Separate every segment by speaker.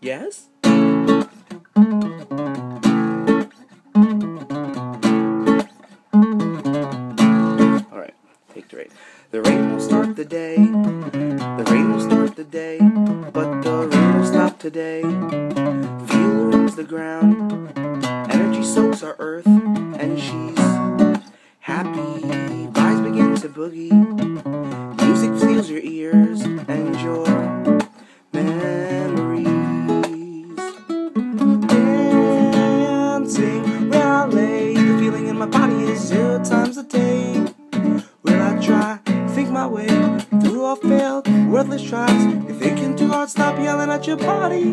Speaker 1: Yes? Alright, take three. The rain will start the day. The rain will start the day. But the rain will stop today. Fuel runs the ground. Energy soaks our earth. And she's happy. Vibes begin to boogie. Music fills your ears. And your zero times a day. Will I try? Think my way through all failed, worthless tries. You're thinking too hard, stop yelling at your body.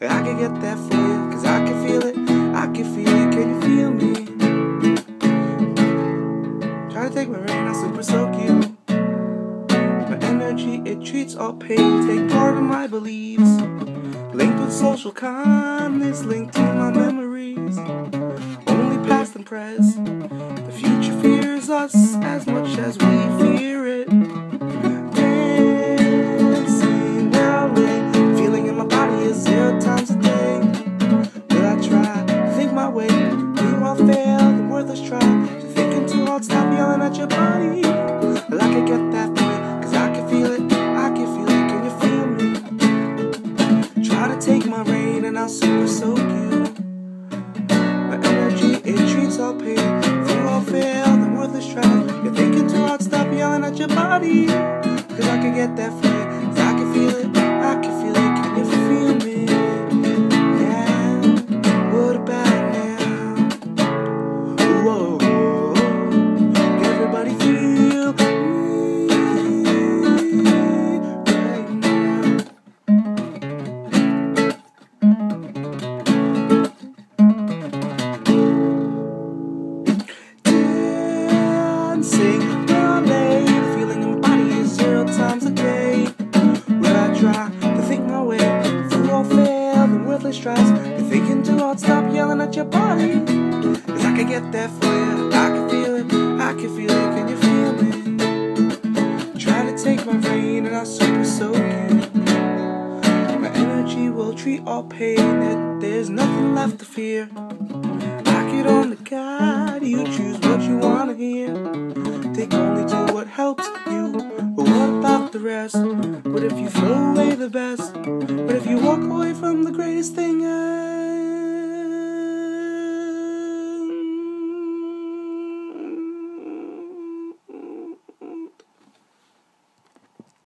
Speaker 1: I can get that for you, cause I can feel it. I can feel it, can you feel me? Try to take my rain, I super soak you. My energy, it treats all pain. Take part in my beliefs. Linked with social kindness, linked to my memories. Present. The future fears us as much as we fear it. Dancing now, feeling in my body is zero times a day. Will I try to think my way all failed and worthless try? To thinking too hard, stop yelling at your body. Well, I can get that for cause I can feel it. I can feel it, can you feel me? Try to take my rain and I'll super soak all failed worthless. You're thinking too hard, stop yelling at your body. Cause I can get that. Cause I can feel it, I can feel it. Dancing ballet. The feeling in my body is zero times a day. Will I try to think my way through all failed and worthless tries? You're thinking too hard, stop yelling at your body. Cause I can get there for you. I can feel it, I can feel it. Can you feel me? Try to take my rain and I'll super soak you. My energy will treat all pain. There's nothing left to fear. Lock it on the God, you choose what you wanna Take only to what helps you, but what about the rest? What if you throw away the best? What if you walk away from the greatest thing